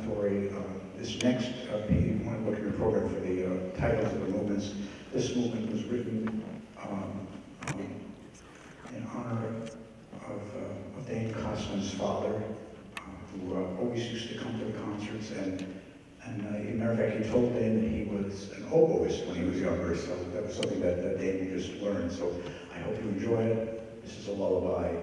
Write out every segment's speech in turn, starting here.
self-explanatory. Uh, this next uh, page, to look at your program for the uh, titles of the movements. This movement was written um, um, in honor of, uh, of Kosman's father, who always used to come to the concerts. And, and uh, as a matter of fact, he told Dane that he was an oboist when he was younger, so that was something that, that just learned. So I hope you enjoy it. This is a lullaby.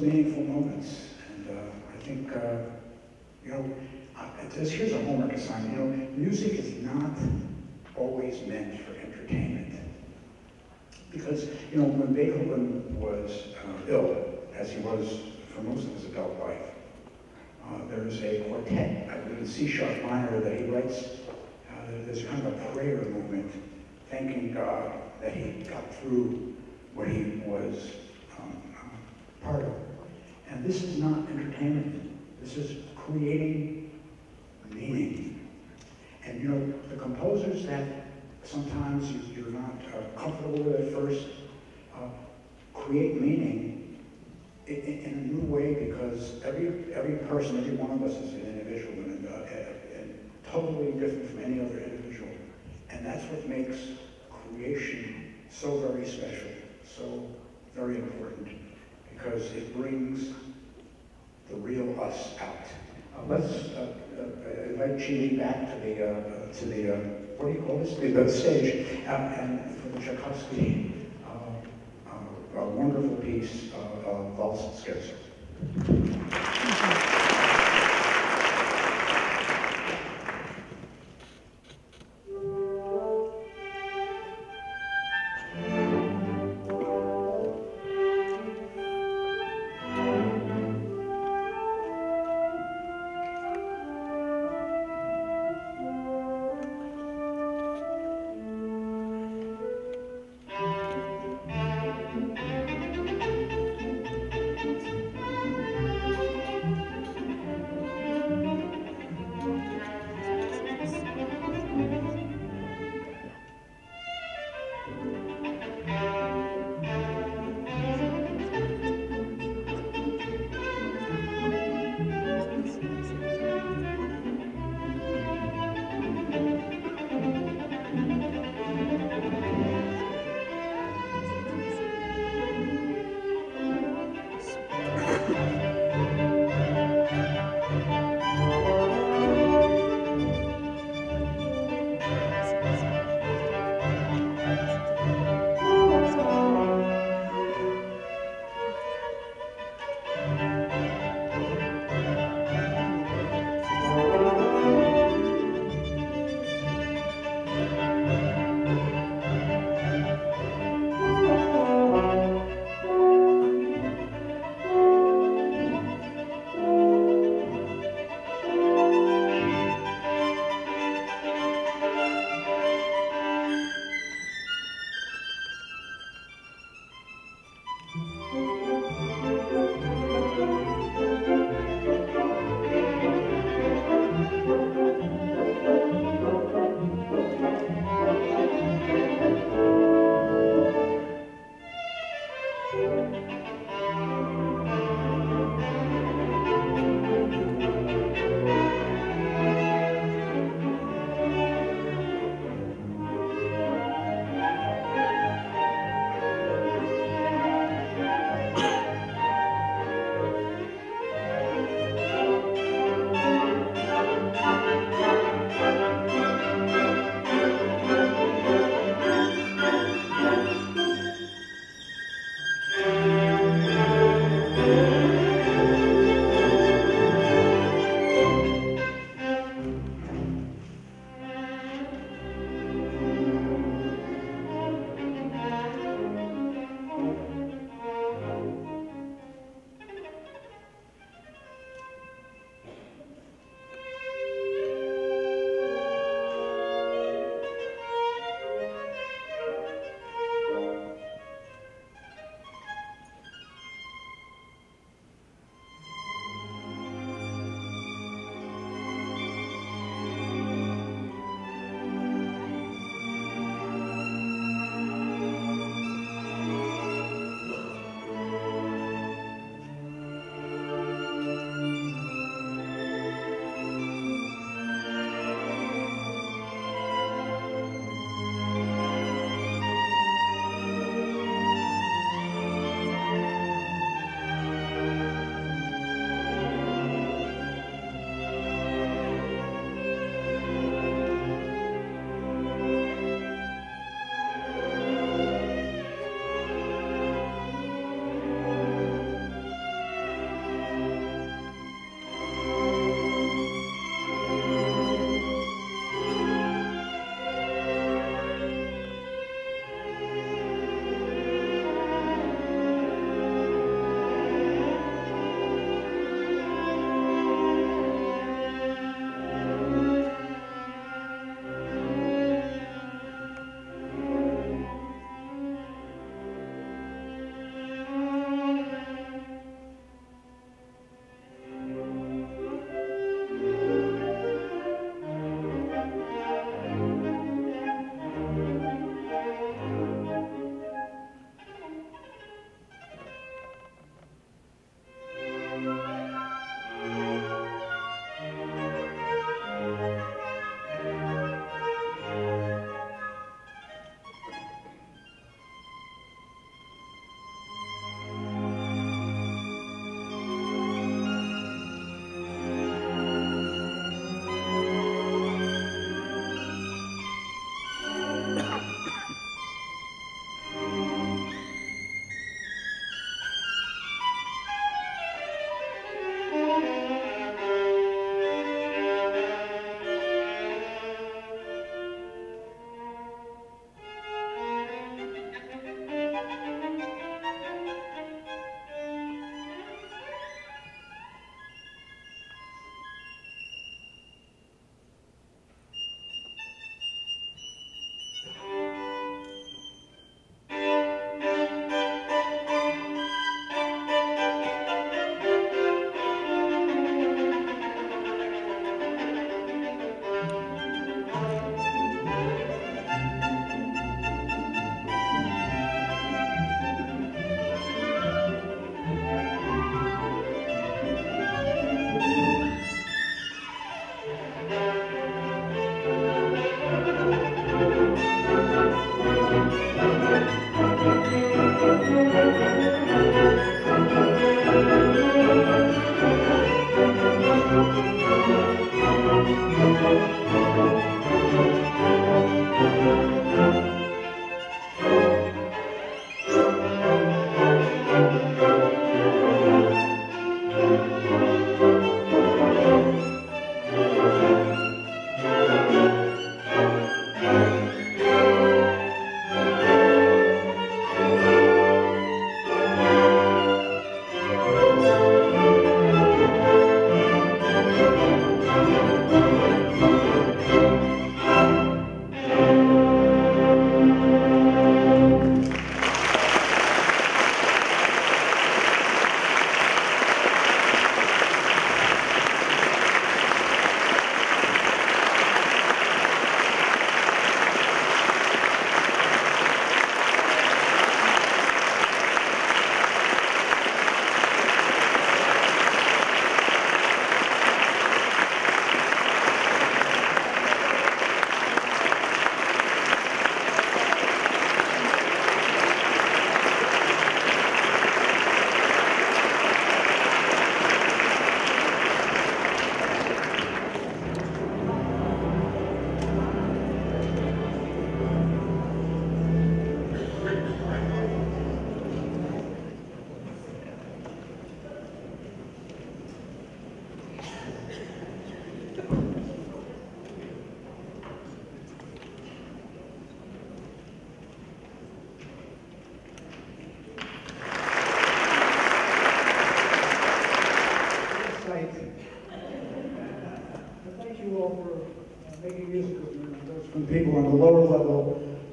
Those meaningful moments. And uh, I think, uh, you know, this, here's a homework assignment. You know, music is not always meant for entertainment. Because, you know, when Beethoven was uh, ill, as he was for most of his adult life, uh, there's a quartet, I believe in C sharp minor, that he writes. Uh, there's kind of a prayer movement, thanking God that he got through what he was um, uh, part of. And this is not entertainment. This is creating meaning. And you know, the composers that sometimes you, are not comfortable with at first uh, create meaning in, in, a new way because every, every person, every one of us is an individual and, uh, and totally different from any other individual. And that's what makes creation so very special, so very important, because it brings the real us out. Uh, let's uh, uh, invite Chidi back to the, uh, to the what do you call this, the, the stage, and for the Tchaikovsky a wonderful piece of Waltz Scherzo.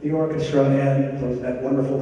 The orchestra, and that wonderful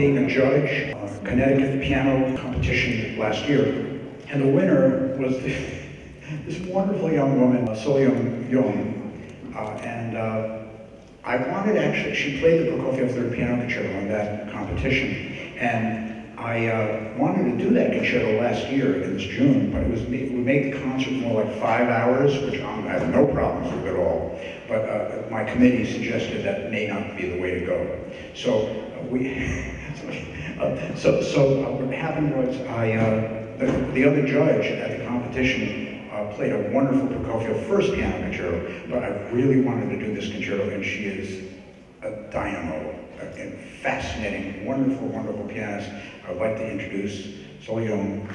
being a judge on Connecticut piano competition last year. And the winner was this wonderful young woman, Soyoung Young. Uh, and uh, I wanted actually, she played the Prokofiev Third Piano Concerto in that competition. And I uh, wanted to do that concerto last year in June, but it was we made the concert more like five hours, which um, I have no problems with at all. But uh, my committee suggested that may not be the way to go. So uh, we, uh, so so uh, what happened was I uh, the, the other judge at the competition uh, played a wonderful Prokofiev first piano concerto, but I really wanted to do this concerto, and she is a dynamo, a, fascinating, wonderful, wonderful pianist. I'd like to introduce Soyoung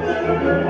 Música